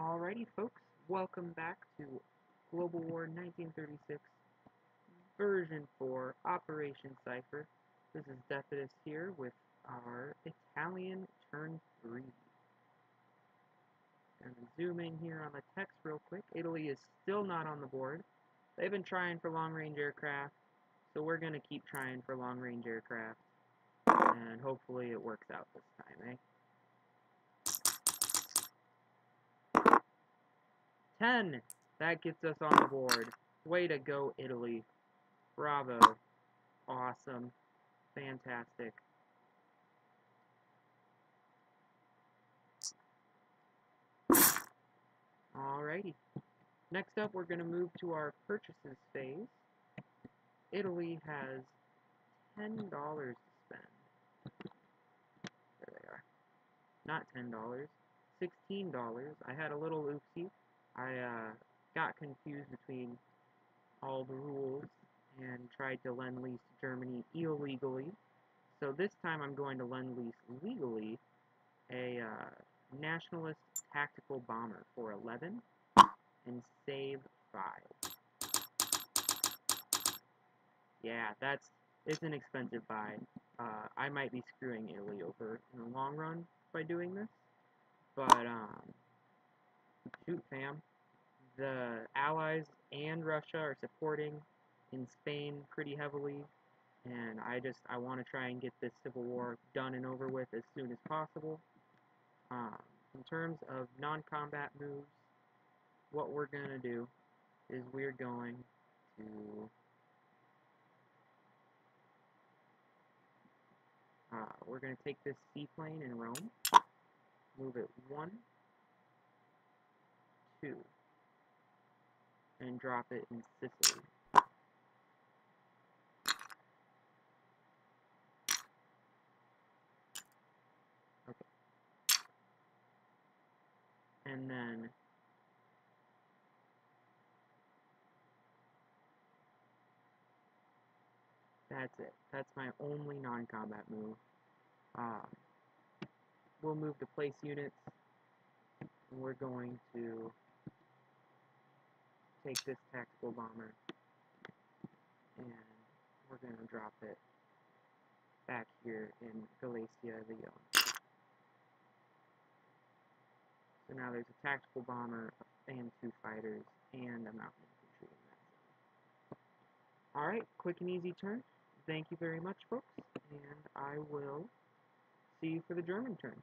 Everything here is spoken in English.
Alrighty, folks, welcome back to Global War 1936, version 4, Operation Cipher. This is Dethodist here with our Italian turn 3. And zoom in here on the text real quick. Italy is still not on the board. They've been trying for long-range aircraft, so we're going to keep trying for long-range aircraft. And hopefully it works out this time, eh? 10. That gets us on board. Way to go, Italy. Bravo. Awesome. Fantastic. Alrighty. Next up, we're going to move to our purchases phase. Italy has $10 to spend. There they are. Not $10, $16. I had a little oopsie. I uh, got confused between all the rules and tried to lend lease to Germany illegally. So this time I'm going to lend lease legally a uh, nationalist tactical bomber for 11 and save 5. Yeah, that's it's an expensive buy. Uh, I might be screwing Italy over in the long run by doing this, but um, shoot, fam. The Allies and Russia are supporting in Spain pretty heavily, and I just I want to try and get this civil war done and over with as soon as possible. Um, in terms of non-combat moves, what we're gonna do is we're going to uh, we're going to take this seaplane in Rome, move it one, two, and drop it in Sicily. Okay. And then that's it. That's my only non-combat move. Um, we'll move to place units. We're going to take this tactical bomber and we're going to drop it back here in Galicia, Lyon. Uh, so now there's a tactical bomber and two fighters and a mountain infantry in that. Alright, quick and easy turn. Thank you very much, folks, and I will see you for the German turn.